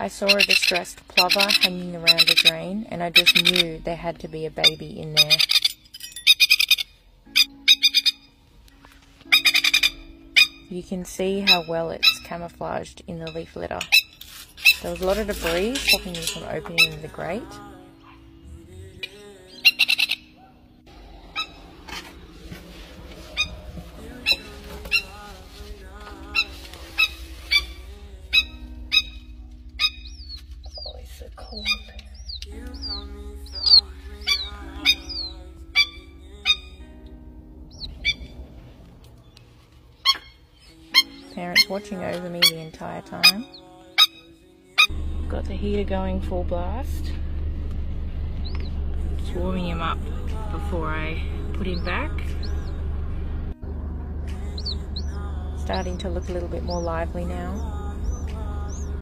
I saw a distressed plover hanging around a drain and I just knew there had to be a baby in there. You can see how well it's camouflaged in the leaf litter. There was a lot of debris stopping me from opening the grate. Parents watching over me the entire time. Got the heater going full blast. Just warming him up before I put him back. Starting to look a little bit more lively now.